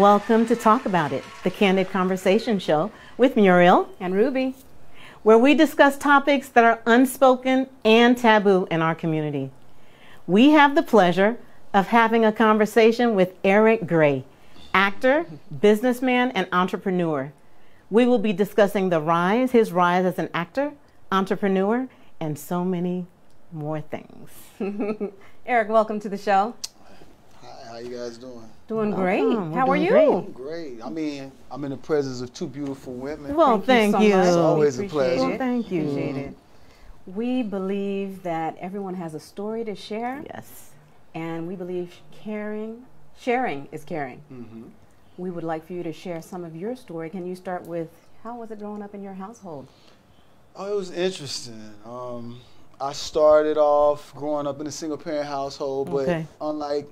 Welcome to Talk About It, the candid conversation show with Muriel and Ruby, where we discuss topics that are unspoken and taboo in our community. We have the pleasure of having a conversation with Erik Grey, actor, businessman, and entrepreneur. We will be discussing the rise, his rise as an actor, entrepreneur, and so many more things. Erik, welcome to the show. Hi, how you guys doing? Doing great. Welcome. How We're you? doing Great. I mean, I'm in the presence of two beautiful women. Well, thank, so you. much. It's always a appreciate pleasure. Well, thank you. Appreciate it. We believe that everyone has a story to share, Yes. and we believe caring, sharing is caring. Mm -hmm. We would like for you to share some of your story. Can you start with how was it growing up in your household? Oh, it was interesting. Um, I started off growing up in a single parent household, but Okay. unlike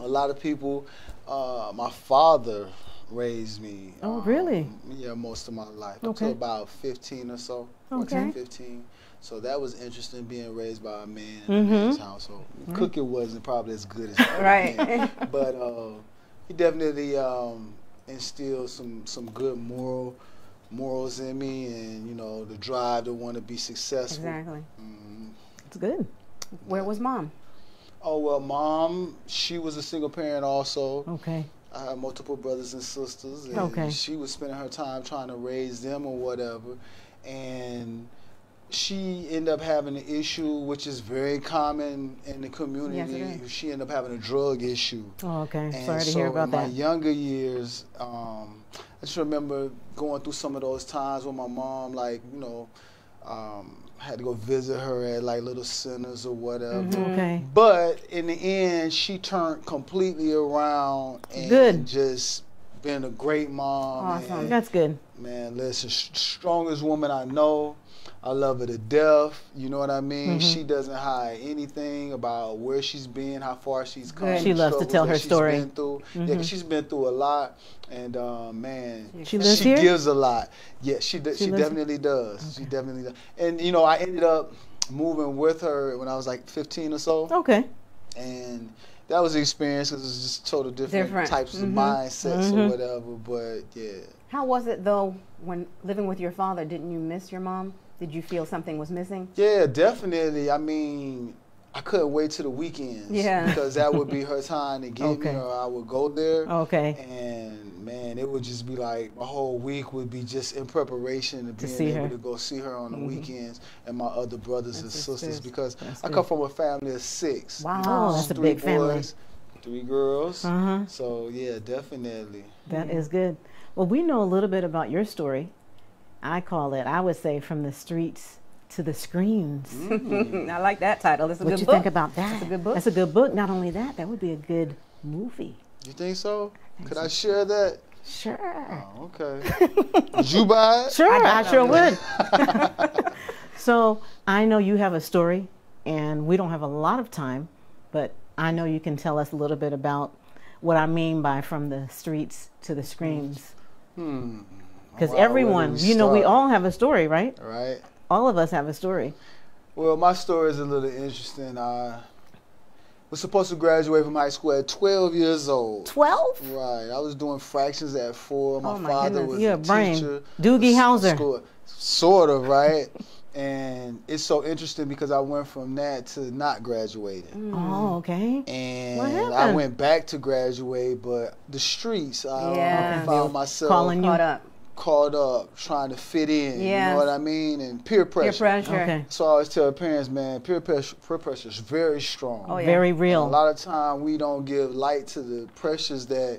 a lot of people, uh, my father raised me. Oh, um, really? Yeah, most of my life. Okay. to about 15 or so. 14, Okay. 15. So that was interesting being raised by a man in Mhm. a man's household. Cooking wasn't probably as good as Right. man, but uh, he definitely um, instilled some some good moral morals in me, and you know the drive to want to be successful. Exactly. Mhm. It's good. Where was mom? Oh well, mom, she was a single parent also. Okay. I have multiple brothers and sisters, and Okay. she was spending her time trying to raise them or whatever, and she ended up having an issue which is very common in the community. Yes. She ended up having a drug issue. Oh, okay. And Sorry to hear about in my younger years, um, I just remember going through some of those times when my mom, like, you know, um, had to go visit her at like little centers or whatever. Mhm. Okay. But in the end, she turned completely around and Good. just been a great mom. Awesome. And, That's good. man, listen, strongest woman I know. I love her to death. You know what I mean? Mhm. She doesn't hide anything about where she's been, how far she's come. Good. She loves to tell her story. Been through. Yeah, 'cause Mhm. she's been through a lot, and uh, man, She lives she here? gives a lot. Yeah, she d- She she, lives- definitely does. She definitely does. And you know, I ended up moving with her when I was like 15 or so Okay. and that was the experience because it was just total different, Different. types of Mhm. mindsets or whatever. But yeah, How was it though when living with your father? Didn't you miss your mom? Did you feel something was missing? yeah, definitely. I mean, I couldn't wait to the weekends. Yeah. because that would be her time to get Okay. me, or I would go there. Okay. And man, it would just be like my whole week would be just in preparation to being see able her. to go see her on the Mhm. weekends and my other brothers and sisters sisters. because That's I good. come from a family of six. Wow. Oh, that's a three big family. boys, three girls. Uh huh. So yeah, definitely. That is good. Well, we know a little bit about your story. I call it, I would say, from the streets to the screens. Mm. I like that title. It's a What good you book. think about that? That's a good book. That's a good book. Not only that, that would be a good movie. You think so? Could I share that? Sure. Oh, okay. Would you buy it? Sure, I, I sure would. would. So I know you have a story, and we don't have a lot of time, but I know you can tell us a little bit about what I mean by from the streets to the screens. Hmm. Because Wow, everyone, you know, we all have a story, right? Right. All of us have a story. Well, my story is a little interesting. I was supposed to graduate from high school at 12 years old. 12? Right. I was doing fractions at four. My Oh, my father goodness. was You're a a brain. teacher. Doogie Howser. School. Sort of, right? and it's so interesting because I went from that to not graduating. Mm. Oh, okay. And What I went back to graduate, but the streets, I Yeah. found myself Calling you. Caught up. Caught up trying to fit in. You know what I mean? And peer pressure. Peer pressure. Okay. So I always tell parents, man, peer pressure, peer pressure is very strong. Oh, yeah. Very And real. A lot of time we don't give light to the pressures that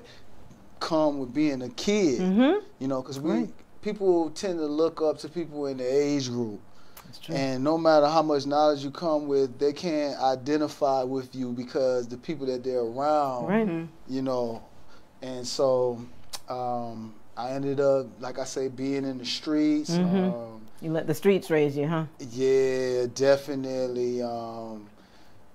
come with being a kid. Mm-hmm. You know, because we Right. people tend to look up to people in the age group. And no matter how much knowledge you come with, they can't identify with you because the people that they're around, Right. Mhm. you know. And so um, I ended up, like I say, being in the streets. Mhm. Um, You let the streets raise you, huh? yeah, definitely. Um,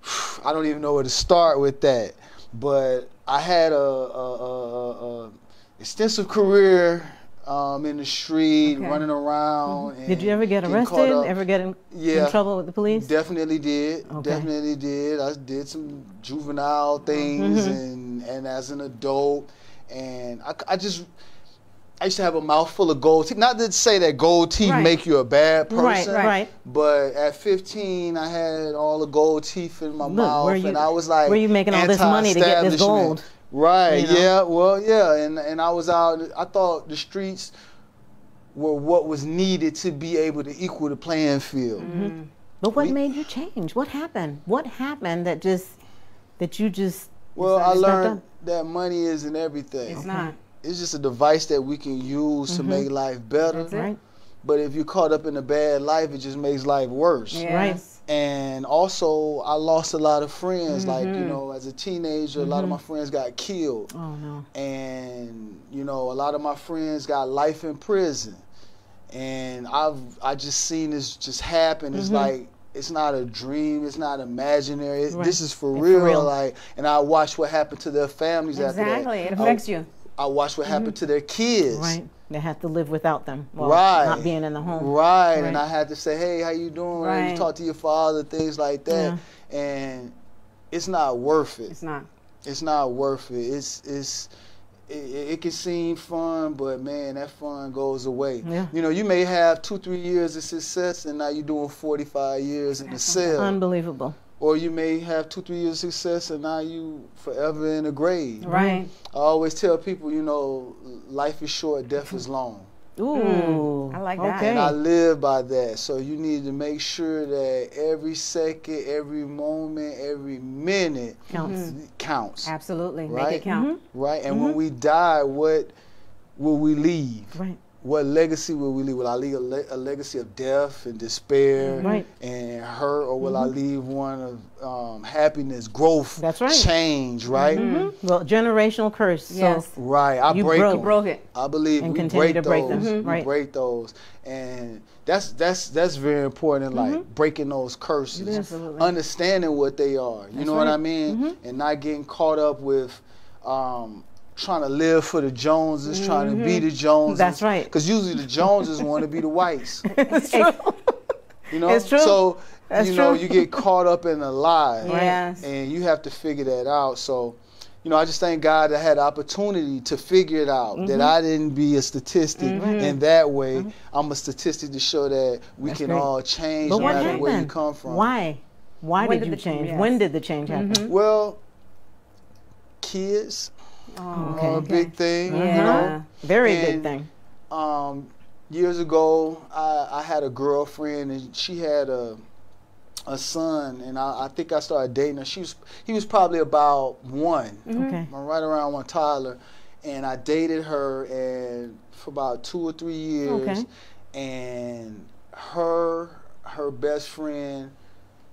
I don't even know where to start with that, but I had a, a, a, a, extensive career um, in the street, Okay. running around. And Did you ever get arrested? Ever get in, Yeah. in trouble with the police? Definitely did. Okay. Definitely did. I did some juvenile things Mhm. and and as an adult, and I, I just. I used to have a mouthful of gold teeth. Not to say that gold teeth Right. make you a bad person, right. right. but at 15, I had all the gold teeth in my Look, mouth, you- and I was like, where you making all this money to get this anti-establishment. gold? Right? You know? Yeah. Well, yeah. And and I was out. I thought the streets were what was needed to be able to equal the playing field. Mm-hmm. But what We- made you change? What happened? What happened that just that you just Well, I learned that money isn't everything. It's not. It's just a device that we can use to make life better. That's it. right? But if you're caught up in a bad life, it just makes life worse. Yes. And also, I lost a lot of friends. Like, Mm-hmm. you know, as a teenager, a lot of my friends got killed. Oh no. And, you know, a lot of my friends got life in prison. And I've I just seen this just happen. It's Mm-hmm. like it's not a dream, it's not imaginary. Right. This is for real. for real. Like and I watched what happened to their families after that. Exactly. It I- affects you. I watched what happened to their kids. Mm-hmm. Right. They have to live without them. Well, right. Not being in the home. Right. And I had to say, hey, how you doing? Right. You talk to your father, things like that. And it's not worth it. It's not. It's not worth it. It's it's it, it can seem fun, but man, that fun goes away. Yeah. You know, you may have two, three years of success, and now you're doing 45 years in the cell, Unbelievable. Or you may have two, three years of success, and now you forever in a grave. Right. I always tell people, you know, life is short, death is long. Ooh. Hmm. I like that. Okay. And I live by that. So you need to make sure that every second, every moment, every minute Counts. Hmm. counts. Absolutely. Make Right? it count. Mm-hmm. Right? And when mm-hmm. we die, what will we leave? Right. What legacy will we leave? Will I leave a, le- a legacy of death and despair Right. and hurt, or will I leave one of um, happiness, growth, That's right. change? Right? Mhm. Well, generational curse. Yes. So Right. I You break broke- them. Broke it. I believe And we continue break to those. break them. Mhm. We Right. break those, and that's that's that's very important. in Like breaking those curses, Mm-hmm. It is. Absolutely. understanding what they are. You That's know what I right. mean, and not getting caught up with. Um, Trying to live for the Joneses, trying to be the Joneses. Mm-hmm. That's right. Because usually the Joneses want to be the whites. it's true. You know, It's true. So That's you know true. you get caught up in a lie, Yes. and you have to figure that out. So, you know, I just thank God I had the opportunity to figure it out. Mm-hmm. That I didn't be a statistic in that way. I'm a statistic to show that we That's can great. all change But no matter happened? where you come from. Why? Why When did, did you change- change? yes. When did the change happen? Well, kids Oh, Okay. a big thing. You Yeah. know, Very big thing. um, years ago, I, I had a girlfriend, and she had a a son, and I, I think I started dating her. She was he was probably about one, Okay. I'm right around one Tyler, and I dated her, and for about two or three years, Okay. and her her best friend.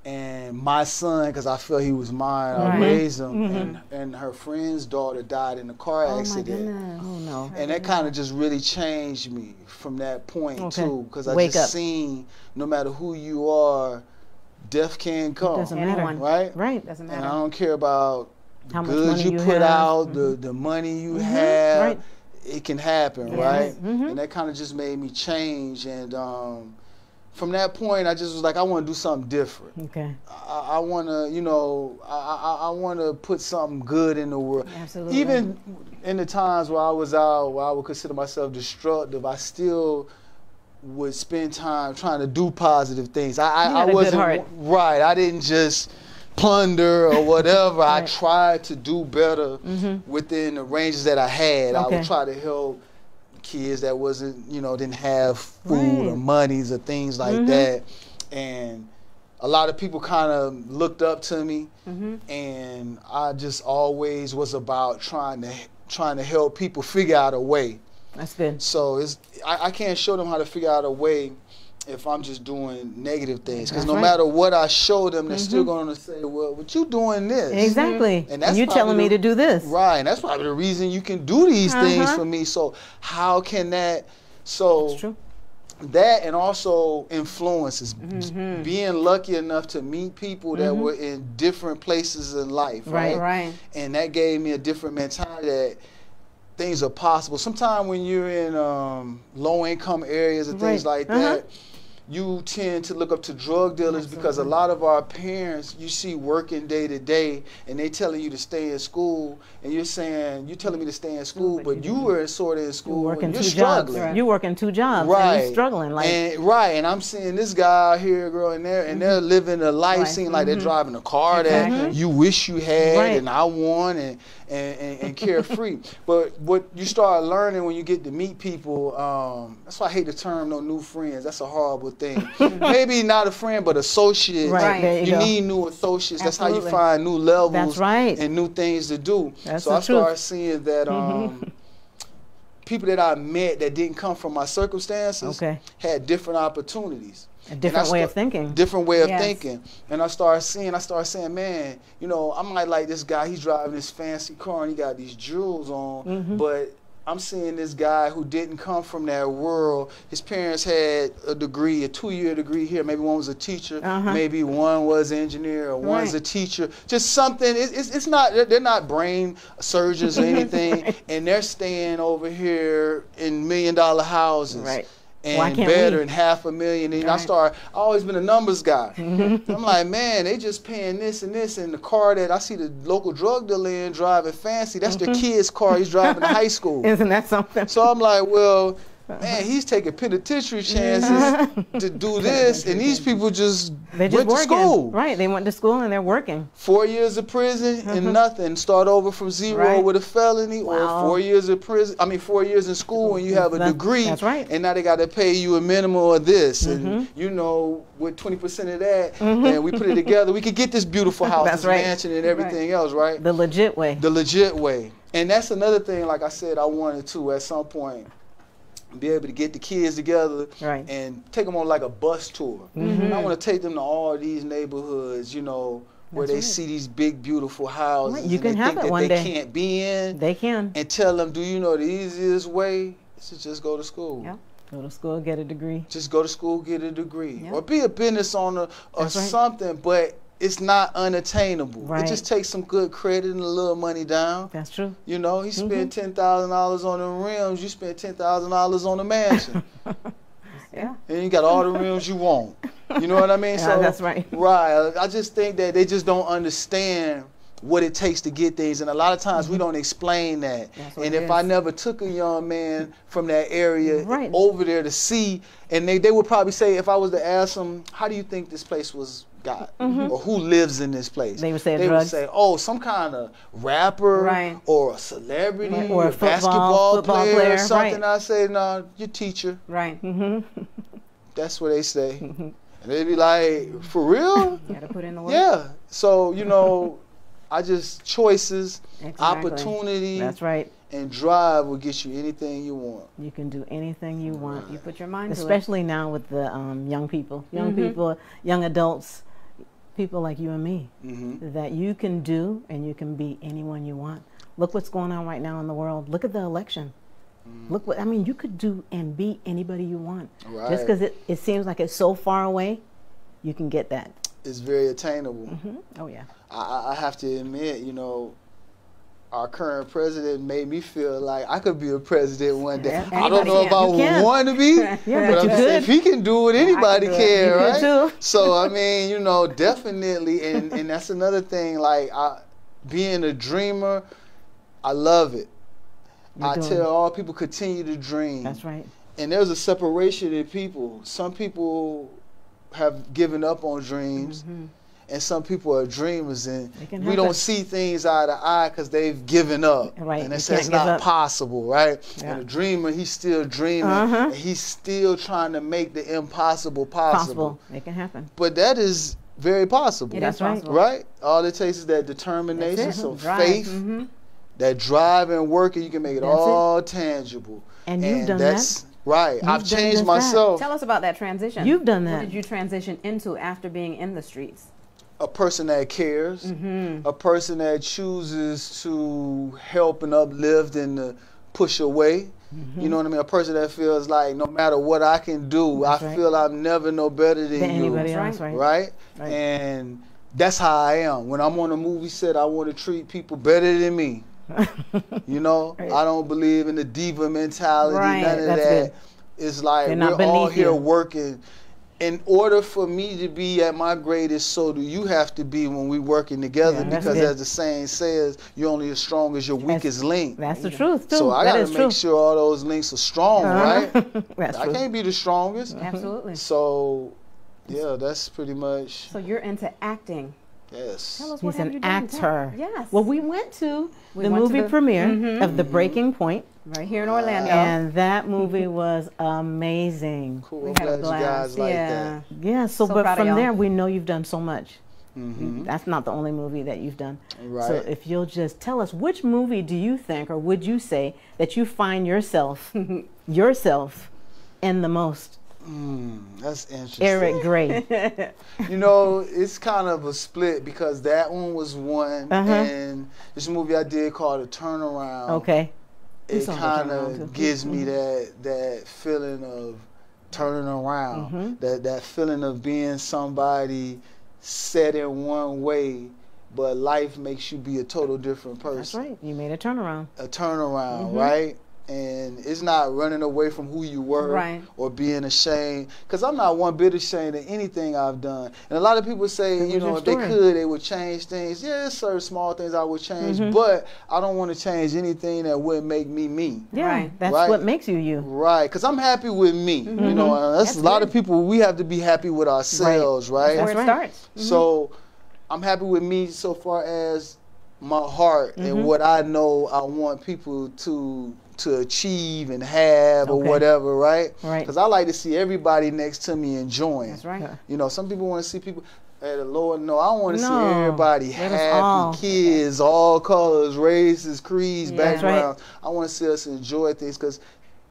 And my son, because I felt he was mine, I Right. raised him, Mhm. and, and her friend's daughter died in a car oh my accident goodness. Oh no. and that kind of just really changed me from that point Okay. too because i Wake just up. seen no matter who you are death can come doesn't matter. right Right. Doesn't and i don't care about the How much goods money you, you put have. out the, Mhm. the money you Mhm. have Right. it can happen Yes. right Mhm. and that kind of just made me change and um, from that point i just was like i want to do something different Okay. i, I want to you know i, I, I want to put something good in the world Absolutely. even in the times where I was out, where I would consider myself destructive, I still would spend time trying to do positive things. I, I, had I a wasn't right. I didn't just plunder or whatever. I tried to do better Mhm. within the ranges that I had. Okay. I would try to help kids that wasn't, you know, didn't have food or Right. monies or things like Mhm. that. And a lot of people kind of looked up to me Mhm. and I just always was about trying to trying to help people figure out a way. That's good. So it's I, I can't show them how to figure out a way if I'm just doing negative things. Because no right. matter what I show them, they're still Mhm. going to say, "Well, what you doing this?" Exactly. And And, that's you telling me the- to do this. Right, and that's probably the reason you can do these things Uh-huh. for me. So how can that? So true. that and also influences Mhm. being lucky enough to meet people that Mhm. were in different places in life Right. right, Right. and that gave me a different mentality that things are possible sometimes when you're in um, low income areas and things Right. like Uh-huh. that you tend to look up to drug dealers because a lot of our parents you see working day to day and they telling you to stay in school and you're saying you're telling me to stay in school but but you you were sort of in school You're working you're two jobs. struggling You're working two jobs. right And you're struggling. Like and right and i'm seeing this guy out here girl and they're and they're living a life Right. seeming like they're driving a car that you wish you had Right. and i want and and, and, and carefree but what you start learning when you get to meet people um, that's why i hate the term no new friends that's a horrible thing maybe not a friend but associate right, you, you need new associates. That's how you find new levels That's right. and new things to do. That's so I truth. Mm-hmm. started seeing that um, people that I met that didn't come from my circumstances Okay. had different opportunities. a different way of thinking. Different way of Yes. thinking. And I started seeing, I started saying, man, you know, I might like this guy, he's driving this fancy car and he got these jewels on, Mm-hmm. but I'm seeing this guy who didn't come from that world. His parents had a degree, a two-year degree here. Maybe one was a teacher, Uh-huh. maybe one was an engineer, or one's Right. a teacher. Just something. It's, it's, it's not. They're, they're not brain surgeons or anything, and they're staying over here in million-dollar houses. Right. And better we? and half a million. And I start. I always been a numbers guy. I'm like, man, they just paying this and this, and the car that I see the local drug dealer in driving fancy. That's the mm-hmm. kid's car. He's driving to high school. Isn't that something? So I'm like, well, Uh-huh. man, he's taking penitentiary chances to do this, and these people just They just went to school. Right. They went to school and they're working. Four years of prison and uh-huh. nothing. Start over from zero Right. with a felony, Wow. or four years of prison. I mean, four years in school and you have a That- degree. that's right. And now they got to pay you a minimum of this, and mm-hmm. you know, with twenty percent of that, mm-hmm. and we put it together, we could get this beautiful house, That's this right. mansion, and everything else, right? The legit way. the legit way. And that's another thing, like I said, I wanted to at some point be able to get the kids together Right. and take them on like a bus tour. Mm-hmm. I want to take them to all these neighborhoods, you know, where That's they right. see these big, beautiful houses. Right, you and can they have think it that one they day. can't be in, They can and tell them, do you know the easiest way is to just go to school. Yeah. go to school, get a degree. Just go to school, get a degree, Yeah. or be a business owner or That's right. something. But it's not unattainable. Right. It just takes some good credit and a little money down. That's true. You know, he spent Mm-hmm. ten thousand dollars on the rims. You spent ten thousand dollars on the mansion, Yeah. and you got all the rims you want. You know what I mean? Yeah, that's right. Right. I just think that they just don't understand what it takes to get things, and a lot of times we don't explain that. And if I never took a young man from that area Right. over there to see, and they, they would probably say, if I was to ask them, how do you think this place was got, or who lives in this place? They would say they drugs. would say, oh, some kind of rapper Right. or a celebrity Right. Or a football- basketball football player, player, or something. right. I say, no, your teacher. Right. Mm-hmm. That's what they say. and they be like, for real? You got to put in the work. Yeah. So, you know, I just choices, Exactly. opportunity, That's right. and drive will get you anything you want. You can do anything you want. You put your mind to it. Especially now with the um, young people, young Mhm. people, young adults, people like you and me, hmm that you can do and you can be anyone you want. Look what's going on right now in the world. Look at the election. Look what I mean. You could do and be anybody you want. Right. Just because it, it seems like it's so far away, you can get that. It's very attainable. hmm Oh yeah. I- I, I have to admit, you know, our current president made me feel like I could be a president one day. Yeah, I don't know anybody if I can. You want to be, Yeah, but I'm saying if he can do it, anybody can, You right? too. So I mean, you know, definitely, and and that's another thing. Like I, being a dreamer, I love it. You're I tell it. all people continue to dream. That's right. And there's a separation in people. Some people have given up on dreams, Mm-hmm. And some people are dreamers, and we don't see things eye to eye because they've given up. Right, And you it's, can't that's give not up. possible, right? Yeah. And a dreamer, he's still dreaming. Uh-huh. And he's still trying to make the impossible possible. Possible. It can happen. But that is very possible. It That's right. possible. Right? All it takes is that determination, That's some Drive. faith, Mhm. that drive and work, and you can make it That's it. all tangible. And you've done that. that's right. You've I've changed just that. myself. Tell us about that transition. You've done that. What did you transition into after being in the streets? A person that cares, Mm-hmm. a person that chooses to help and uplift and to push away. Mm-hmm. You know what I mean? A person that feels like no matter what I can do, That's I right. feel I'm never no better than, Than you. anybody That's else, right. right? right? Right. And that's how I am. When I'm on a movie set, I want to treat people better than me. You know, Right. I don't believe in the diva mentality, Right, none of that's that. good. It's like They're we're all here you. working. In order for me to be at my greatest, so do you have to be when we working together. Yeah, because good. as the saying says, you're only as strong as your weakest link. That's the truth too. So I gotta make true. sure all those links are strong, uh-huh. right? That's I true. can't be the strongest. Absolutely. So, yeah, that's pretty much So you're into acting. Yes. Tell us what He's have an you done? Actor. Yes. Well, we went to We the went to movie the- premiere Mhm. of The Breaking Point, right here in Orlando. and that movie was amazing. Cool. we I'm had a glad you blast. guys like yeah. Yeah. So, So but from there, we know you've done so much. that. hmm That's not the only movie that you've done. Right. So if you'll just tell us which movie do you think, or would you say that you find yourself, yourself, in the most? Mm, that's interesting. Erik Grey. You know, it's kind of a split because that one was one, Uh-huh. and this movie I did called A Turnaround. Okay. It kind of gives me that that feeling of turning around, Mhm. that that feeling of being somebody set in one way, but life makes you be a total different person. That's right. You made a turnaround. A turnaround, Mhm. right? And it's not running away from who you were Right. or being ashamed. Because I'm not one bit ashamed of anything I've done. And a lot of people say, It you know, if they could, they would change things. Yeah, there's certain small things I would change, Mhm. but I don't want to change anything that wouldn't make me me. Yeah. Right. That's Right. what makes you you. Right, because I'm happy with me. You Mhm. know, that's, That's a lot good. of people. We have to be happy with ourselves, right? That's That's where right. it starts. So I'm happy with me so far as my heart and what I know I want people to to achieve and have or whatever, right? Right. Because I like to see everybody next to me enjoying. That's right. Yeah. You know, some people want to see people. Hey, the Lord, no, I want to No. see everybody Let happy, all- kids, all colors, races, creeds, Yeah. That's right. backgrounds. I want to see us enjoy things because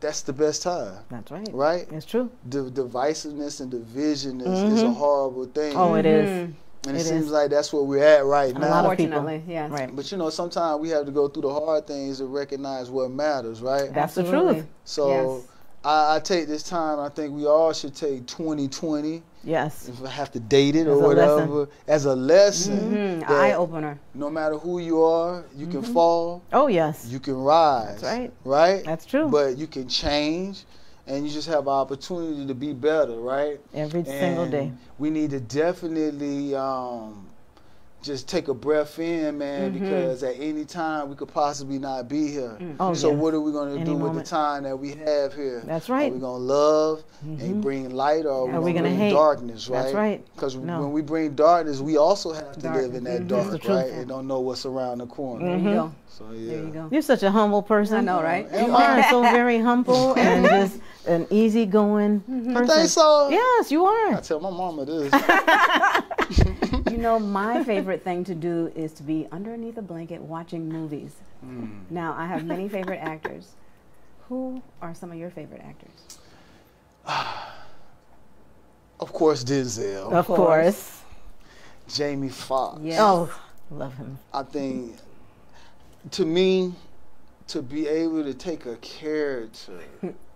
that's the best time, That's right. right? It's true. The divisiveness and division is, is a Mhm. horrible thing. Oh, it is. Mhm. And it, it seems is. like that's where we're at right A now. lot of people. Unfortunately, yes. Right. But you know, sometimes we have to go through the hard things to recognize what matters, right? That's the truth. So Yes. I, I take this time. I think we all should take 2020, Yes. if I have to date it As or whatever, lesson. as a lesson. Mhm. Eye opener. No matter who you are, you can fall, Oh yes. you can rise. That's right. Right. That's true. But you can change, and you just have an opportunity to be better, right? Every single day. We need to definitely um, just take a breath in, man, Mhm. because at any time we could possibly not be here. Oh, so yes. what are we going to Any do with the time that we have here? That's Are right. we going to love Mhm. and bring light, or are Are we we going to bring hate? darkness, right? That's right. Because No. when we bring darkness, we also have to Dark. live in that Mhm. dark, That's truth. right? And don't know what's around the corner. There Mhm. you go. So yeah. There you go. You're such a humble person. I know, right? You are so very humble and just an easygoing You person. think so? Yes, you are. I tell my mama this. You know, my favorite thing to do is to be underneath a blanket watching movies. Mm. Now, I have many favorite actors. Who are some of your favorite actors? Of course, Denzel, Of course. course. Jamie Foxx. Yes. Oh, love him. I think, to me, to be able to take a character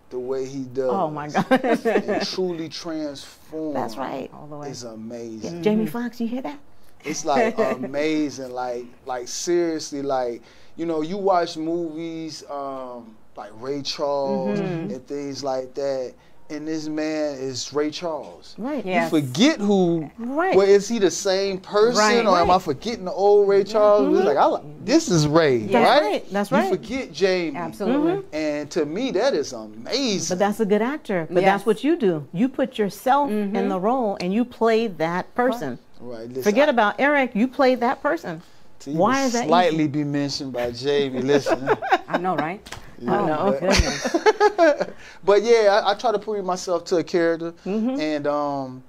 the way he does, Oh my God. and truly transform, That's right. All the way. is amazing. Jamie Foxx, you hear that? It's like amazing, like like seriously, like you know, you watch movies um, like Ray Charles Mhm. and things like that, and this man is Ray Charles. Right. Yes. You forget who. Right. Well, is he the same person, Right. or am I forgetting the old Ray mm-hmm. Charles? It's like I like mm-hmm. this is Ray, Yeah. right? That's right. That's right. You forget Jamie, Absolutely. Mm-hmm. and to me that is amazing. But that's a good actor. But Yes. that's what you do. You put yourself in Mhm. the role and you play that person. right. Listen, Forget I- about Erik. You played that person. to why even is that slightly be mentioned by Jamie? Listen. I know, right? Yeah, oh, know. but- but yeah, I, I try to put myself to a character, Mhm. and um,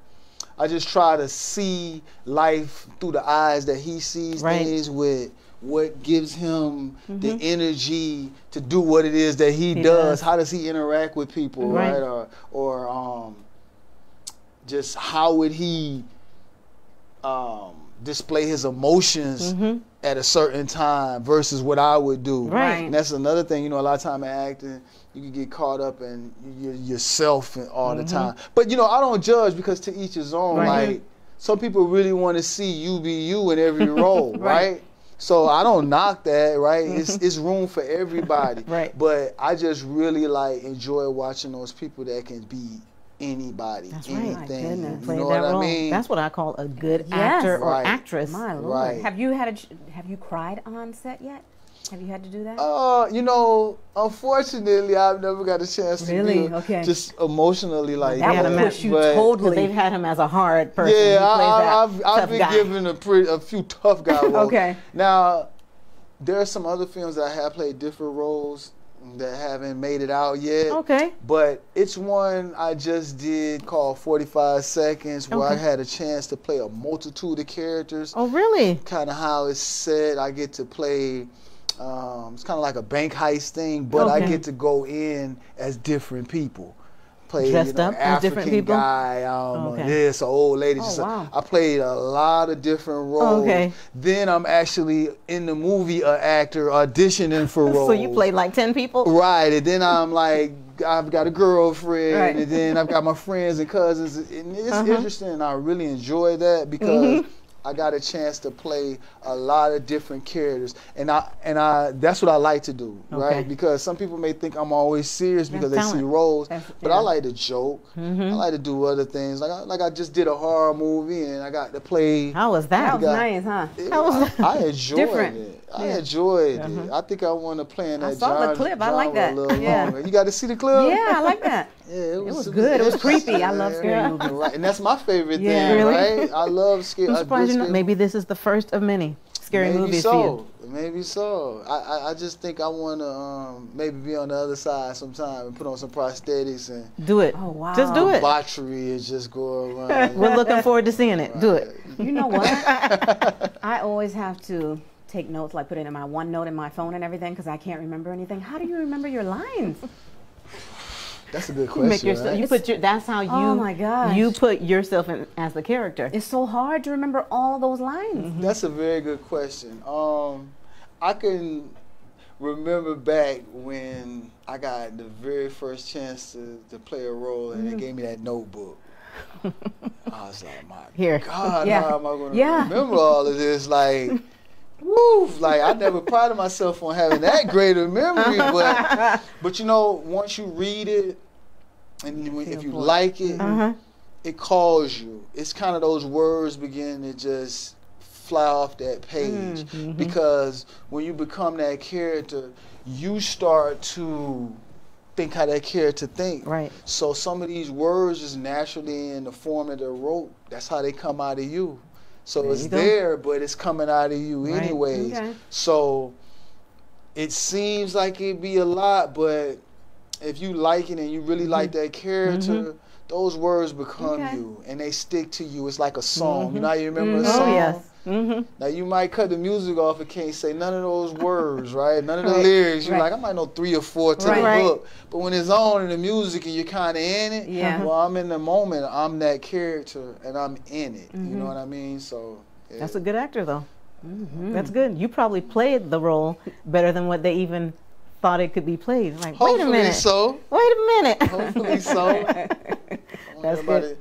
I just try to see life through the eyes that he sees Right. things with. What gives him the Mhm. energy to do what it is that he, He does? does. How does he interact with people, Right. right? Or, or um, just how would he um, display his emotions Mhm. At a certain time versus what I would do. Right. And that's another thing, you know, a lot of time in acting, you can get caught up in your, yourself all the Mhm. time. But, you know, I don't judge because to each his own. Right. Like, some people really want to see you be you in every role, right? Right. So I don't knock that, right? It's, it's room for everybody. Right. But I just really like enjoy watching those people that can be anybody, That's anything. goodness. You know that what role. I mean? That's what I call a good Yes. actor or Right. actress. My lord. Right. Have you had a have you cried on set yet? Have you had to do that? Uh, you know, unfortunately, I've never got a chance to Really? be Okay. just emotionally like that that. would push you but- Because totally. they've had him as a hard person. Yeah, plays I, that I, I've, I've been guy. given a, pretty, a few tough guy roles. Okay. Now, there are some other films that I have played different roles that haven't made it out yet. Okay. But it's one I just did called 45 Seconds where I had a chance to play a multitude of characters. Oh, really? Kind of how it's said, I get to play. Um, it's kind of like a bank heist thing, but I get to go in as different people. Play Dressed you know, up as different people? guy. Um, Okay. Yeah, it's old lady. Oh, Just wow. I played a lot of different roles. Okay. Then I'm actually in the movie, an actor auditioning for roles. So you played like 10 people? Right, and then I'm like, I've got a girlfriend, Right. and then I've got my friends and cousins, and it's Uh-huh. interesting. I really enjoy that because Mm-hmm. I got a chance to play a lot of different characters, and I and I that's what I like to do, Okay. right? Because some people may think I'm always serious because they see roles, That's- but yeah. I like to joke. Mm-hmm. I like to do other things, like I, like I just did a horror movie, and I got to play. How was that that? was got- nice, huh? It- How was I, I enjoyed Different. it. I Yeah. enjoyed it. I think I want to play in that I saw the genre- clip. I like that. A little Yeah. longer. You got to see the clip? Yeah, I like that. Yeah, it was, was good. It was creepy. I love scary movies. Right, and that's my favorite Yeah. thing, Really? right? I love scary. I'm a good surprised you know. scary Maybe this is the first of many scary maybe movies so. for you. Maybe so. I, I, I just think I want to um, maybe be on the other side sometime and put on some prosthetics and Do it. Oh, wow. Just do it. debauchery and just go around. We're looking forward to seeing it. Do it. You know what? I always have to take notes, like put it in my OneNote in my phone and everything, because I can't remember anything. How do you remember your lines? That's a good You question. make yourself. right? You put your. That's how you. Oh, my gosh. You put yourself in as the character. It's so hard to remember all of those lines. That's a very good question. Um, I can remember back when I got the very first chance to, to play a role, and Mm-hmm. they gave me that notebook. I was like, my Here. God, Yeah. how am I going to Yeah. remember all of this? Like, woo! Like I never prided myself on having that great a memory, but but you know, once you read it, and when- if you like it, Uh-huh. it calls you. It's kind of those words begin to just fly off that page Mm-hmm. because when you become that character, you start to think how that character think. Right. So some of these words just naturally in the form that they're wrote, that's how they come out of you. So There it's there, but it's coming out of you Right. anyways. Okay. So it seems like it'd be a lot, but if you like it and you really like mm-hmm. that character, mm-hmm. those words become Okay. you and they stick to you. It's like a song. You mm-hmm. know how you remember a Oh song? yes. Mm-hmm. Now you might cut the music off and can't say none of those words, right? None of the Right. lyrics. You're Right. like, I might know three or four to Right. the Right. hook. But when it's on in the music and you're kind of in it, Yeah. well, I'm in the moment. I'm that character and I'm in it. You know what I mean? So yeah. That's a good actor though. Mm-hmm. That's good. You probably played the role better than what they even thought it could be played. Like, wait a minute. so. Wait a minute. Hopefully so. That's Everybody,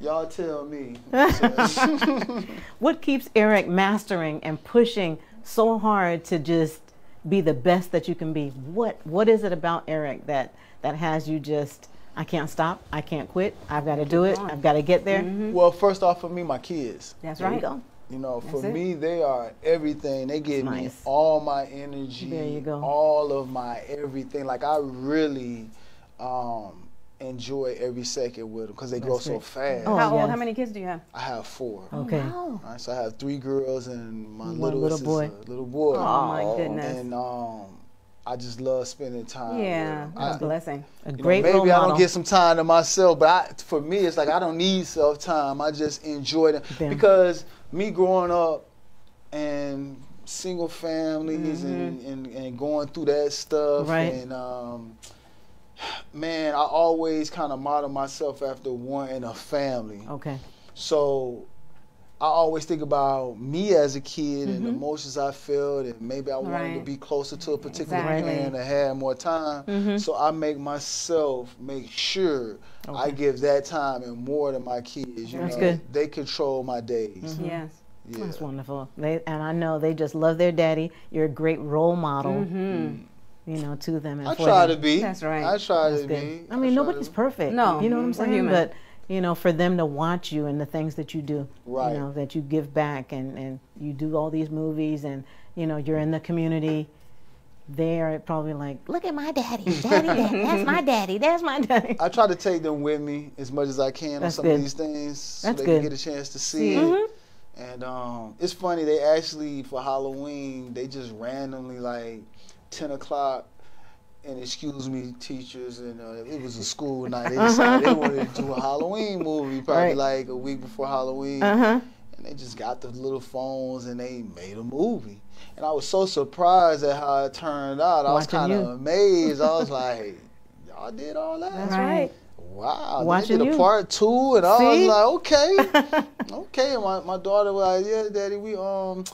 Y'all tell me. what keeps Erik mastering and pushing so hard to just be the best that you can be? What What is it about Erik that that has you just? I can't stop. I can't quit. I've got to do it. going. I've got to get there. well, first off, for me, my kids. That's There you right. go. You know, for it. me, they are everything. They give me all my energy, There you go. all of my everything. Like I really um, enjoy every second with them because they grow That's so great. fast. Oh, how old? yes. How many kids do you have? I have four. Okay. Wow. Right, so I have three girls and my One littlest little is boy. a little boy. Oh, my goodness. And um, I just love spending time. Yeah, them. that's I- a blessing. A you know, great maybe role I don't get some time to myself, but I, for me, it's like I don't need self time. I just enjoy them Them. because me growing up and single families Mm-hmm. and, and, and going through that stuff Right. and um, man, I always kind of model myself after wanting a family. okay. So I always think about me as a kid and the Mm-hmm. emotions I felt, and maybe I wanted to be closer to a particular Exactly. man and have more time. Mm-hmm. So I make myself make sure I give that time and more to my kids. You That's know, good. They control my days. Mm-hmm. Yes. Yeah. That's wonderful. They and I know they just love their daddy. You're a great role model. Mm-hmm. You know, to them. And I for try them. to be. That's right. I try That's to good. be. I mean, try nobody's perfect. No, you know what I'm saying. human. But you know, for them to watch you and the things that you do, Right. you know, that you give back and and you do all these movies and you know you're in the community. They are probably like, look at my daddy, daddy, daddy. that's my daddy, that's my daddy. I try to take them with me as much as I can That's on some good. of these things, so they good. can get a chance to see See. it. And um, it's funny. They actually for Halloween they just randomly like ten o'clock. And excuse me, teachers, and uh, it was a school night. They decided they wanted to do a Halloween movie, probably Right. like a week before Halloween. Uh huh. and they just got the little phones and they made a movie. And I was so surprised at how it turned out. I was kind of amazed. I was like, y'all did all that? That's Right. Wow. Watching they did a you. part two and I See? was like, okay. okay. And my, my daughter was like, yeah, daddy, we um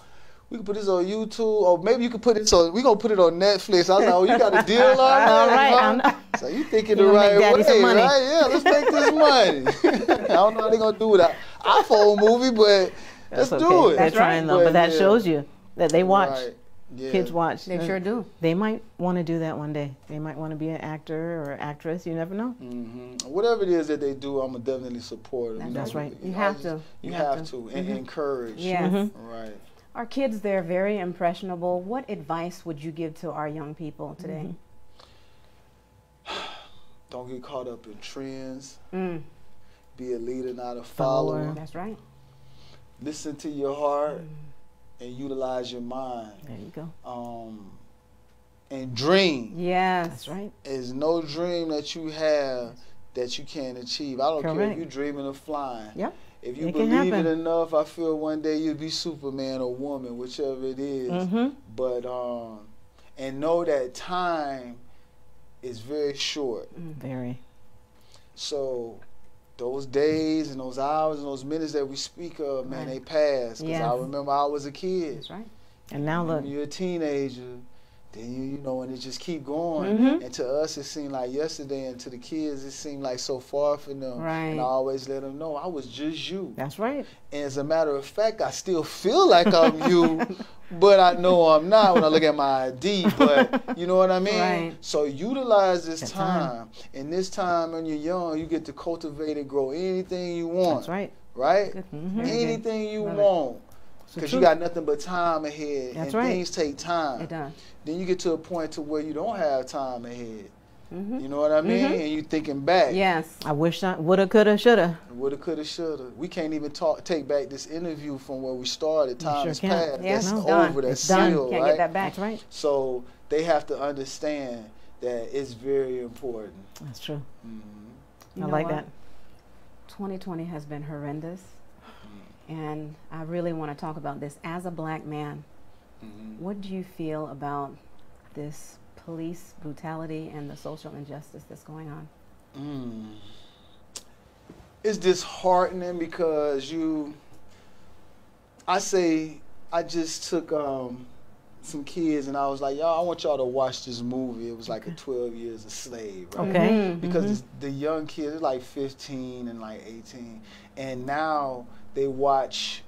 we can put this on YouTube or maybe you can put it on we gonna put it on Netflix. I was like, oh you got a deal on that? All right, huh? So you thinking You the right make daddy way, some money. right? Yeah, let's make this money. I don't know how they gonna do it. An iPhone movie, but That's let's okay. do it. They're trying though, but that yeah. shows you that they watch. Right. Yeah. Kids watch. They sure do. They might want to do that one day. They might want to be an actor or actress. You never know. hmm Whatever it is that they do, I'm gonna definitely support them. That's That's right. You know, have I to. You, You have, have to, to. and Mm-hmm. encourage. Yes. Mhm. Right. Our kids, they're very impressionable. What advice would you give to our young people today? Don't get caught up in trends. Mm, Be a leader, not a Follower. follower. that's right. Listen to your heart Mm. and utilize your mind. There you go. Um, and dream. Yes. That's right. There's no dream that you have that you can't achieve. I don't care if you're dreaming of flying. Yep. If you It believe it enough, I feel one day you'll be Superman or woman, whichever it is. Mm-hmm. But um, and know that time is very short. Very. So those days and those hours and those minutes that we speak of, man, Right. they pass. Because I remember I was a kid. That's right. And now look. You're a teenager, then you you know, and it just keep going. Mhm. And to us, it seemed like yesterday, and to the kids, it seemed like so far from them. Right. And I always let them know I was just you. That's right. And as a matter of fact, I still feel like I'm you, but I know I'm not when I look at my ID. But you know what I mean? Right. So utilize this That time. time. And this time when you're young, you get to cultivate and grow anything you want. That's right. Right? Mhm. Anything you Love want. The Because you got nothing but time ahead. That's and right. things take time. It does. Then you get to a point to where you don't have time ahead. Mm-hmm. You know what I mean? Mhm. And you thinking back. Yes. I wish I woulda, coulda, shoulda. Woulda, coulda, shoulda. We can't even talk, take back this interview from where we started. Time sure has can't. Yeah, That's it's over. done. That's It's done. sealed, Can't right? get that back. That's right. So they have to understand that it's very important. That's true. Mhm. You I know like what? that. 2020 has been horrendous. And I really want to talk about this. As a black man, Mhm. what do you feel about this police brutality and the social injustice that's going on? Mm. It's disheartening because you. I say I just took um, some kids and I was like, y'all, I want y'all to watch this movie. It was like a 12 Years a Slave, right? Okay. Mhm, Because Mhm. it's- the young kids, they're like 15 and like 18, and now they watch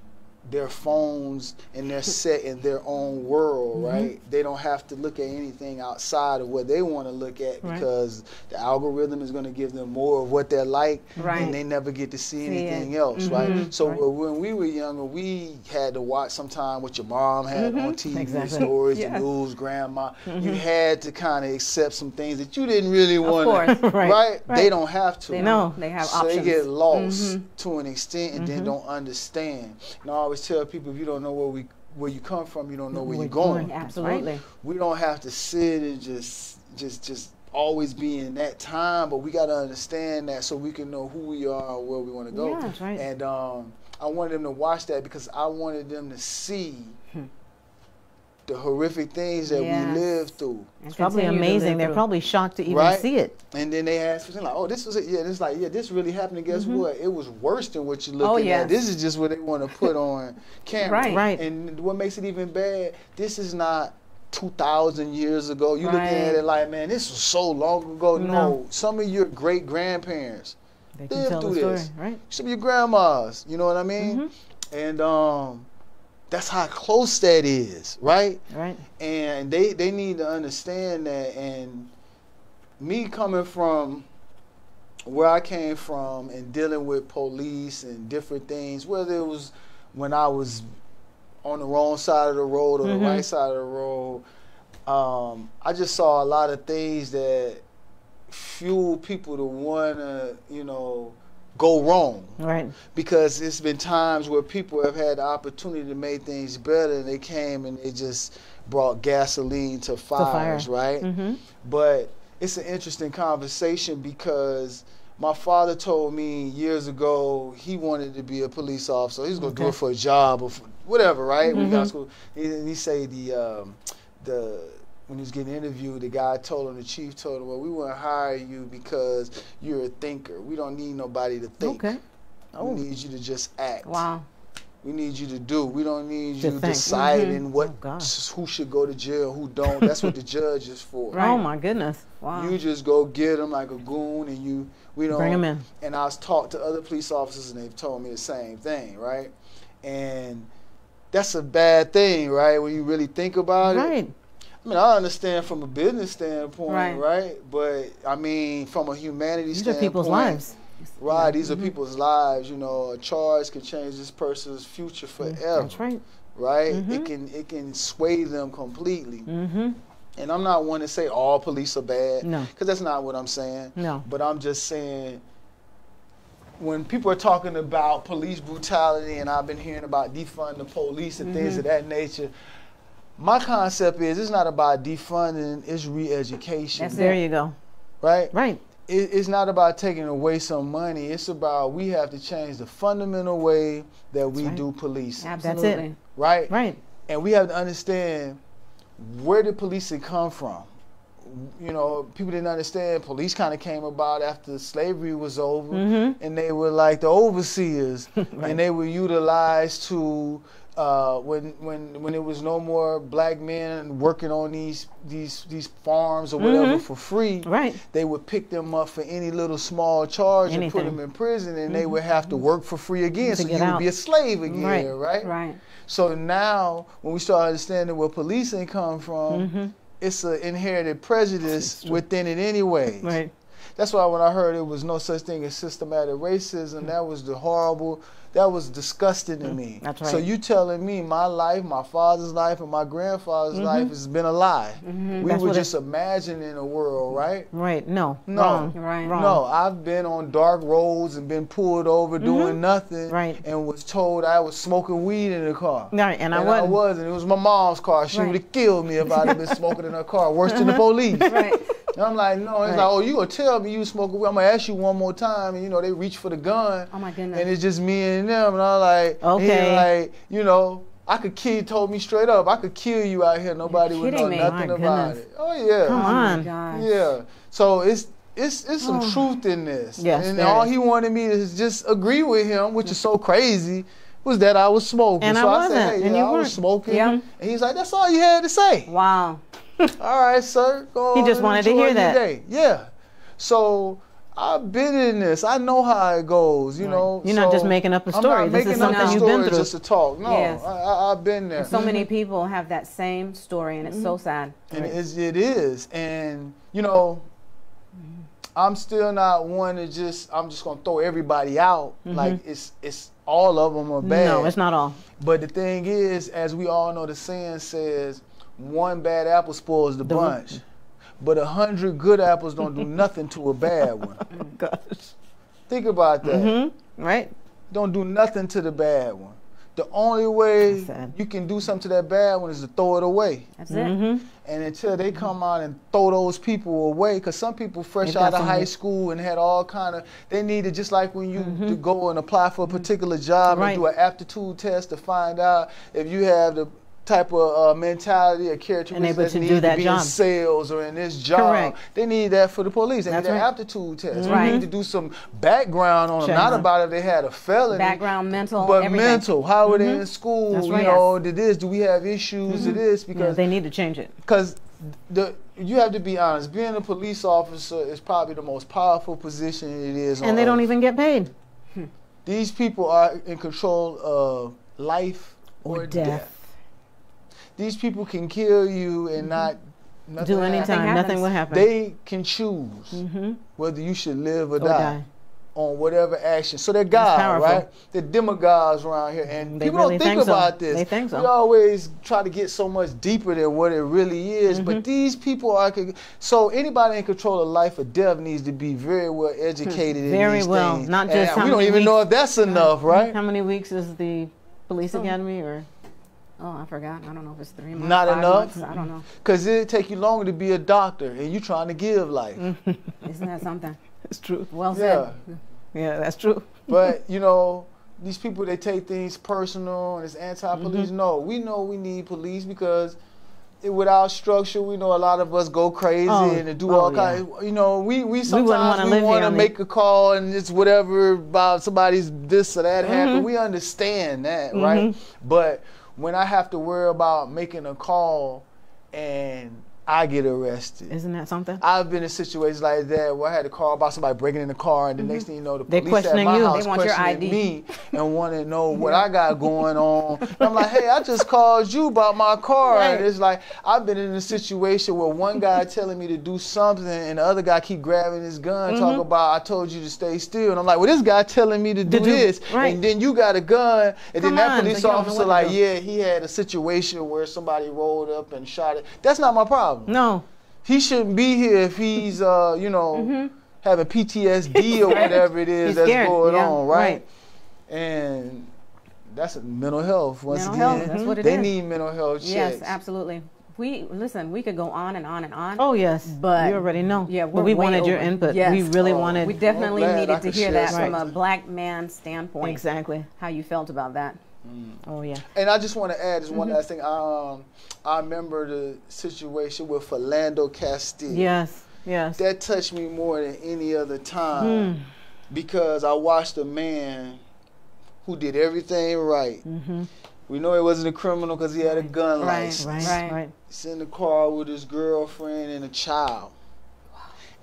their phones and they're set in their own world, Mhm. right? They don't have to look at anything outside of what they want to look at Right. because the algorithm is going to give them more of what they're like, Right. and they never get to see, See anything it. else, right? Mhm. So Right. when we were younger, we had to watch sometime what your mom had Mhm. on TV, Exactly. stories, Yes. the news, grandma. You Mhm. had to kind of accept some things that you didn't really want course. Right. right? They don't have to. They No. don't. They have so options. they get lost Mhm. to an extent and then Mhm. don't understand. And I always tell people if you don't know where we where you come from, you don't know where Where you're going. going. Absolutely. We don't have to sit and just just just always be in that time, but we got to understand that so we can know who we are and where we want to go. Yeah. That's right. And um, I wanted them to watch that because I wanted them to see Hmm. The horrific things that Yes. we lived through. It's probably amazing. They're through. probably shocked to even Right. see it. And then they asked me, like, oh, this was it. Yeah, it's like, yeah, this really happened. And guess Mhm. what? It was worse than what you're looking Oh, yes. at. This is just what they want to put on camera. Right. Right. And what makes it even bad, this is not 2,000 years ago. You looking at it like, man, this was so long ago. No, No. some of your great grandparents, lived can Live through story, this. right? some of your grandmas, you know what I mean? Mhm. And um, that's how close that is, right? Right. And they they need to understand that. And me coming from where I came from and dealing with police and different things, whether it was when I was on the wrong side of the road or Mhm. the right side of the road, um, I just saw a lot of things that fuel people to wanna, you know, go wrong Right. because it's been times where people have had the opportunity to make things better and they came and they just brought gasoline to fires, right? Mm-hmm. But it's an interesting conversation because my father told me years ago he wanted to be a police officer. He was going to do it for a job or for whatever, right? When he got school, he, he say the um, the when he was getting interviewed, the guy told him, the chief told him, "Well, we want to hire you because you're a thinker. We don't need nobody to think. Okay. We Oh. need you to just act. Wow. We need you to do. We don't need To you think. Deciding mm-hmm. what Oh, who should go to jail, who don't. That's what the judge is for. Right. Oh my goodness. Wow. You just go get them like a goon, and you we don't. Bring them in. And I was talked to other police officers, and they've told me the same thing, right? And that's a bad thing, right? When you really think about it. I mean, I understand from a business standpoint, Right. right? But I mean, from a humanity These are standpoint, people's lives. Right, these are people's lives. You know, a charge can change this person's future forever. Mm, That's right. Right? Mhm. It can it can sway them completely. Mm-hmm. And I'm not one to say all police are bad, No. because that's not what I'm saying. No. But I'm just saying when people are talking about police brutality, and I've been hearing about defund the police and things Mm-hmm. of that nature. My concept is it's not about defunding, it's re-education, That's There you go. right? Right. it, it's not about taking away some money. It's about we have to change the fundamental way that we right. do police, Absolutely. right? Right. And we have to understand where did policing come from. You know, people didn't understand police kind of came about after slavery was over, Mm-hmm. and they were like the overseers, Right. and they were utilized to. Uh, when when when there was no more black men working on these these these farms or whatever Mhm. for free, Right. they would pick them up for any little small charge and put them in prison, and they would have to work for free again. To so you would be a slave again, Right. right? Right. So now, when we start understanding where policing come from, Mm-hmm. it's an inherited prejudice within it anyway. Right. That's why when I heard it was no such thing as systematic racism, that was the horrible, that was disgusting to me. Mm. That's So you telling me my life, my father's life, and my grandfather's life has been a lie. We Mm-hmm. That's were what it- just imagining a world, right? Right. No. No. Wrong. Right. Wrong. No, I've been on dark roads and been pulled over doing nothing, Mm-hmm. Right. and was told I was smoking weed in the car. Right. And I And wasn't. I wasn't. It was my mom's car. She Right. would have killed me if I'd have been smoking in her car, worse than the police. Right. And I'm like, no. It's Right. like, oh, you gonna tell me you smoking weed? I'm gonna ask you one more time, and you know they reach for the gun, Oh my goodness. and it's just me and them, and I'm like, and Okay. like, you know. I could kill. Told me straight up, I could kill you out here. Nobody would know me. nothing My about goodness. it. Oh yeah. Come oh on. gosh. Yeah. So it's it's it's some Oh. truth in this. Yes, And all is. he wanted me to just agree with him, which is so crazy, was that I was smoking. And I so I, wasn't, said, hey, and yeah, you I weren't. smoking. Yeah. And he's like, that's all you had to say. Wow. all right, sir. Go He just wanted to hear your that. day. Yeah. So I've been in this. I know how it goes, you Right. know. You're not just making up a I'm story. not This is making up something a you've been through. just to talk. No, Yes. I, I, I've been there. So many people have that same story, and it's so mm-hmm. sad. And it is, it is. And, you know, I'm still not one to just, I'm just going to throw everybody out. Mm-hmm. Like, it's, it's all of them are bad. No, it's not all. But the thing is, as we all know, the saying says, one bad apple spoils the The- bunch. But a hundred good apples don't do nothing to a bad one. Oh, gosh. Think about that. Mm-hmm. Right. Don't do nothing to the bad one. The only way you can do something to that bad one is to throw it away. That's it. Mm-hmm. And until they come out and throw those people away, because some people fresh out of high school and had all kind of, they needed just like when you to go and apply for a particular job Mm-hmm. Right. and do an aptitude test to find out if you have the type of uh, mentality or characteristics that to need do to be job. in sales or in this job. Correct. They need that for the police. They That's need that right. aptitude test. Right. They need to do some background on them. Not about if they had a felony. Background, mental, But everything. mental, how are they in school? That's You right. know, did this? Do we have issues? It is Yeah, because they need to change it. because the you have to be honest. Being a police officer is probably the most powerful position it is. on And they don't even get paid. These people are in control of life or, Or death. death. These people can kill you and not nothing Do happens. anytime. Nothing, happens. will happen. They can choose mm-hmm. whether you should live or, Or die, die. on whatever action. So they're God, right? They're demagogues around here, and They people really don't think, think so. about this. They think so. We always try to get so much deeper than what it really is, Mm-hmm. but these people are. So anybody in control of life or death needs to be very well educated in Hmm. Very these well, things. not just how we don't many even know if that's enough, right? How many weeks is the police academy or? Oh, I forgot. I don't know if it's three months. Not five enough? months. I don't know. Because it take you longer to be a doctor, and you trying to give life. Isn't that something? It's true. Well Yeah. said. Yeah, that's true. But you know, these people they take things personal and it's anti-police. Mm-hmm. No, we know we need police because it, without structure, we know a lot of us go crazy Oh, and do oh, all yeah. kinds. You know, we we sometimes we want to make a call and it's whatever about somebody's this or that Mm-hmm. happened. We understand that, right? But when I have to worry about making a call and I get arrested. Isn't that something? I've been in situations like that where I had to call about somebody breaking in the car, and the next thing you know, the Mm-hmm. They're police at my you. house They want your questioning ID. me and want to know what I got going on. And I'm like, hey, I just called you about my car, and it's like I've been in a situation where one guy telling me to do something, and the other guy keep grabbing his gun, talking about I told you to stay still, and I'm like, well, this guy telling me to do, Mm-hmm. do- this, right. and then you got a gun, and Come then that on, police so you don't know officer like, yeah, he had a situation where somebody rolled up and shot it. That's not my problem No. he shouldn't be here if he's uh you know having PTSD or whatever it is Mm-hmm. He's that's scared, going yeah, on, right? right. And that's mental health. Once Mental again, health, that's what it they is. need mental health checks. Yes, absolutely. We listen. We could go on and on and on. Oh yes. But- you already know. yeah, but we're we way wanted your input. Yes. We really Oh, wanted we definitely glad I needed to hear share that from a black man standpoint. exactly. How you felt about that? Oh yeah. And I just want to add just Mm-hmm. one last thing. Um, I remember the situation with Philando Castile. Yes. Yes. That touched me more than any other time because I watched a man who did everything right. Mm-hmm. We know he wasn't a criminal because he had a gun Right. license. Right. Right. Right. He's in the car with his girlfriend and a child.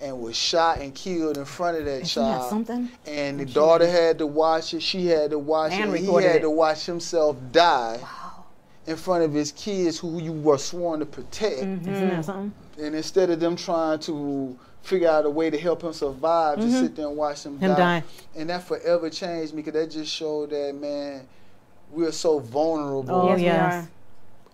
And was shot and killed in front of that Isn't that child. something? And the daughter had to watch it. She had to watch And it. He had it. to watch himself die wow. in front of his kids, who you were sworn to protect. Mm-hmm. Isn't that something? And instead of them trying to figure out a way to help him survive, just sit there and watch him, Mm-hmm. Him die. And that forever changed me because that just showed that man, we are so vulnerable Oh yes, yes. we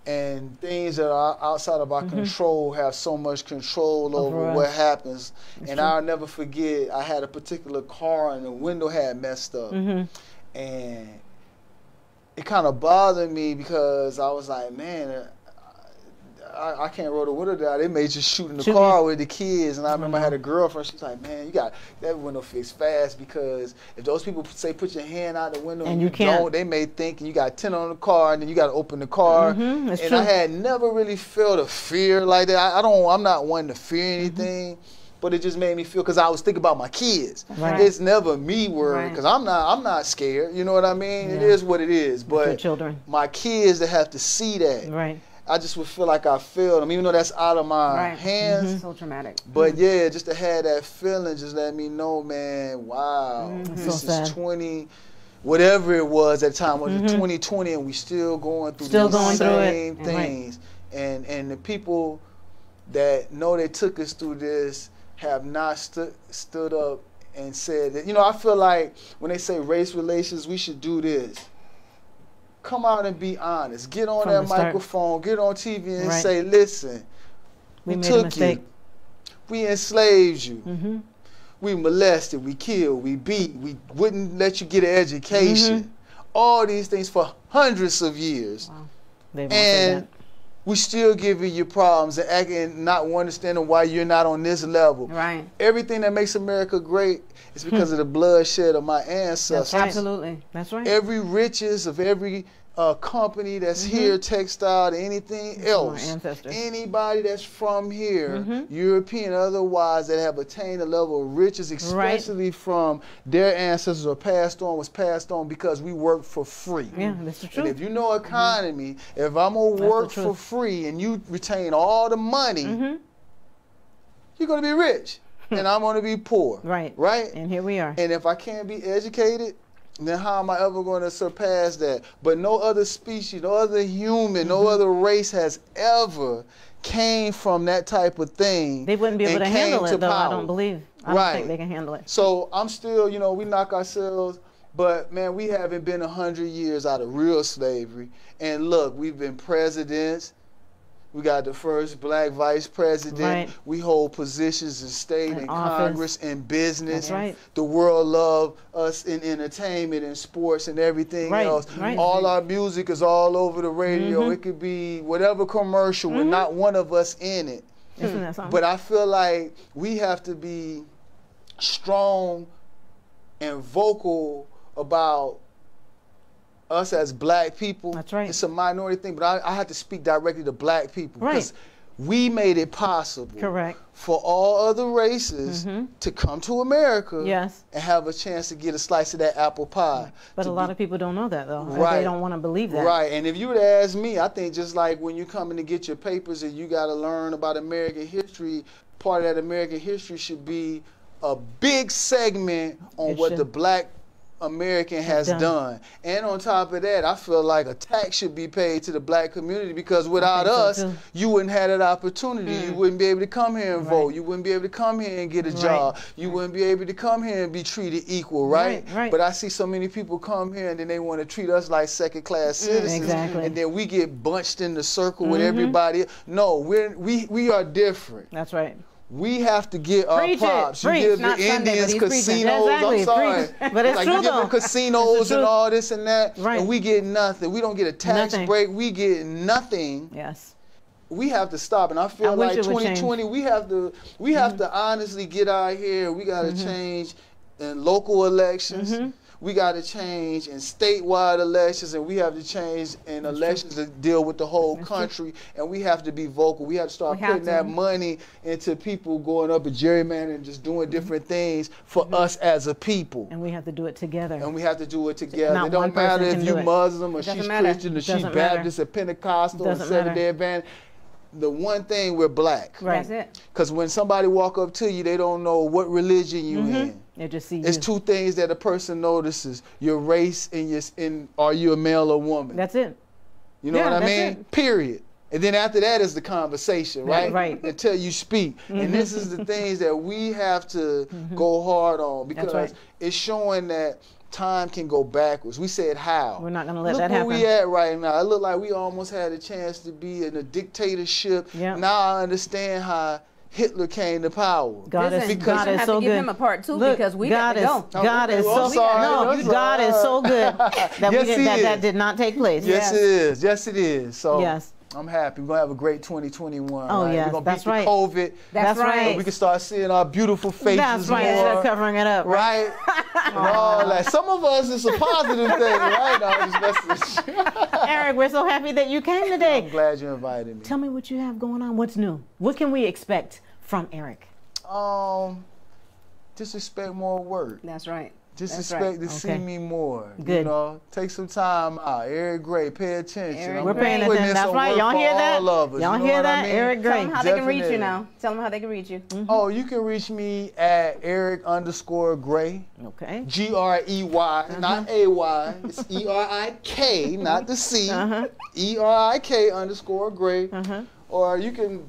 and things that are outside of our control have so much control over Mm-hmm. Over what happens. and I'll never forget, I had a particular car and the window had messed up. Mhm. And it kind of bothered me because I was like, man, I, I can't roll the window down. They may just shoot in the Shoot car with the kids. And I remember I had a girlfriend. She's like, man, you got that window fixed fast because if those people say put your hand out the window And you you, can't. don't, they may think you got 10 on the car and then you got to open the car. Mhm, and true. I had never really felt a fear like that. I, I don't, I'm not one to fear Mm-hmm. anything. But it just made me feel because I was thinking about my kids. Right. It's never me worried Right. because I'm not. I'm not scared. You know what I mean? It Yeah. is what it is. But children. my kids that have to see that, Right. I just would feel like I failed them, even though that's out of my Right. Mm-hmm. hands. So traumatic. But mm-hmm. yeah, just to have that feeling, just let me know, man. Wow, Mhm. this So is. 20, whatever it was at the time. Was it mm-hmm. 2020, and we still going through Still going through it. same Right. things. And and the people that know they took us through this have not stood stood up and said that. You know, I feel like when they say race relations, we should do this. Come out and be honest. Get on From that microphone. Get on TV and Right. say, "Listen, We we took you. We enslaved you. Mm-hmm. We molested. We killed. We beat. We wouldn't let you get an education. Mm-hmm. All these things for hundreds of years. Say And we still give you your problems and acting not understanding why you're not on this level. Right. Everything that makes America great is because hmm. of the bloodshed of my ancestors. right. Absolutely. That's right. Every riches of every uh, company that's here, textile, to anything else, anybody that's from here, Mhm. European, otherwise, that have attained a level of riches, Right. especially from their ancestors or passed on, was passed on because we work for free. Yeah, that's the And if you know economy, if I'm gonna work for free and you retain all the money, Mm-hmm. you're gonna be rich, and I'm gonna be poor. Right. Right. And here we are. And if I can't be educated, then how am I ever going to surpass that? But no other species, no other human, no Mm-hmm. other race has ever came from that type of thing. They wouldn't be able to handle it, to though. I don't believe. I don't Right. think they can handle it. So I'm still, you know, we knock ourselves, but man, we haven't been a hundred years out of real slavery. And look, we've been presidents. We got the first black vice president. Right. We hold positions in state and. Congress and business. Right. The world love us in entertainment and sports and everything Right, else. All our music is all over the radio. Mhm. It could be whatever commercial with not one of us in it. Isn't that something? But I feel like we have to be strong and vocal about us as black people. That's right. It's a minority thing, but I, I have to speak directly to black people Right. because we made it possible Correct. for all other races Mhm. to come to America Yes. and have a chance to get a slice of that apple pie. But a lot be- of people don't know that, though. Right. They don't want to believe that. Right, and if you would ask me, I think just like when you come in to get your papers and you got to learn about American history, part of that American history should be a big segment on It what should. the black American has done. done. And on top of that, I feel like a tax should be paid to the black community because without so, us. Mm. you wouldn't have that opportunity. You wouldn't be able to come here and Right. vote. You wouldn't be able to come here and get a Right. job. You wouldn't be able to come here and be treated equal, right? Right, right. But I see so many people come here and then they want to treat us like second class citizens. Mm, Exactly. And then we get bunched in the circle with Mhm. everybody. No, we're we we are different. That's right. We have to get our Preach it. props. Preach. You give Not the Sunday, Indians casinos. Exactly. I'm sorry. Preach. But it's like true, you give them casinos and all this and that, Right. and we get nothing. We don't get a tax Nothing. break. We get nothing Yes. we have to stop and i I feel wish like it would change. 2020 we have to we have to honestly get out here we got to change in local elections Mhm. We got to change in statewide elections and we have to change in elections to deal with the whole That's true. country and we have to be vocal we have to start We putting that money into people going up and gerrymandering and just doing different things for us as a people And we have to do it together. and we have to do it together. Not it don't matter if you do it. Muslim or she's matter. Christian or she's Doesn't matter. Baptist or Pentecostal or Seventh. Day Adventist. The one thing we're black. Right. That's it. Because when somebody walk up to you, they don't know what religion you Mhm. in. They just see It's you. two things that a person notices: your race and your and are you a male or woman? That's it. You know Yeah, what I mean? it. Period. And then after that is the conversation, right? right. Mm-hmm. Until you speak. And this is the things that we have to go hard on because right. it's showing that time can go backwards. We said how. We're not gonna let Look that where we at right now. It looked like we almost had a chance to be in a dictatorship. Yeah. Now I understand how Hitler came to power. God Listen, is Because- God we is have so to give good. him a part two Look, because we God got to is go. God Oh, is so sorry, no, I'm God is so good that Yes, we did, he that that is. did not take place. Yes, Yes. it is. Yes, it is. So Yes. I'm happy. We're gonna have a great 2021. Oh, right? yes, We're gonna that's beat right. the COVID. That's, That's right. right. We can start seeing our beautiful faces That's right. more. Instead of covering it up. right? and all that. Some of us, it's a positive thing, right? No, I'm just messing. Erik, we're so happy that you came I'm today. glad you invited me. Tell me what you have going on. What's new? What can we expect from Erik? Um, just expect more work. That's right. Just That's expect right. to Okay. see me more. You know, take some time out. Erik Grey, pay attention. Erik We're paying putting attention. That's right. work Y'all hear that? all of us. Y'all you know hear what that? I mean? Erik Grey. Tell them how they can reach you now. Tell them how they can reach you. Oh, you can reach me at Erik underscore Grey. Okay. G R E Y, not A Y. It's E R I K, not the C. Uh-huh. E R I K underscore Grey. Uh-huh. Or you can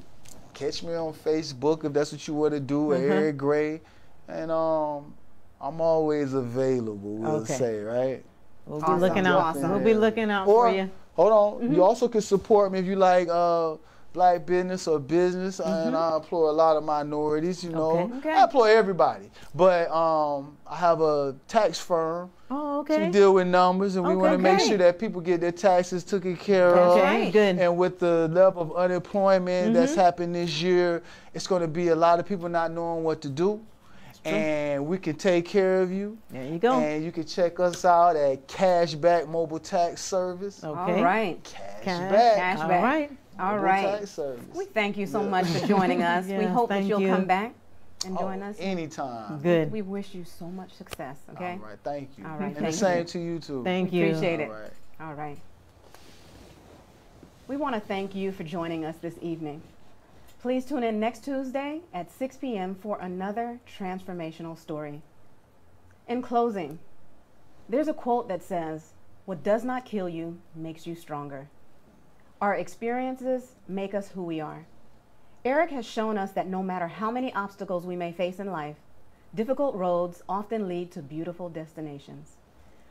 catch me on Facebook if that's what you want to do, at Mhm. Erik Grey. And um, I'm always available, we'll Okay. say, right? We'll Awesome. be looking out. Awesome. We'll be looking out Or, for you. hold on, you also can support me if you like uh, black business or business. And I employ a lot of minorities, you know. Okay. Okay. I employ everybody. But um, I have a tax firm. Oh, okay. to okay. deal with numbers, and we Okay, want to make sure that people get their taxes taken care That's of. Okay. right. Good. And with the level of unemployment that's Mm-hmm. happened this year, it's going to be a lot of people not knowing what to do. True. And we can take care of you. There you go. And you can check us out at Cashback Mobile Tax Service. Okay. All right. Cashback Cash- Cashback. right. All Mobile right. Tax Service. We thank you so Yeah. much for joining us. we hope that you'll you. come back and Oh, join us. Anytime. Good. We wish you so much success, okay? All right. Thank you. All right, And the same you. to you too. Thank We you. appreciate it. All right. All right. We want to thank you for joining us this evening. Please tune in next Tuesday at 6 p.m. for another transformational story. In closing, There's a quote that says, What does not kill you makes you stronger. Our experiences make us who we are. Erik has shown us that no matter how many obstacles we may face in life, difficult roads often lead to beautiful destinations.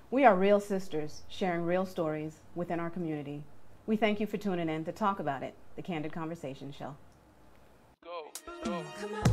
We are real sisters sharing real stories within our community. We thank you for tuning in to talk about it, the Candid Conversation Show. Come on,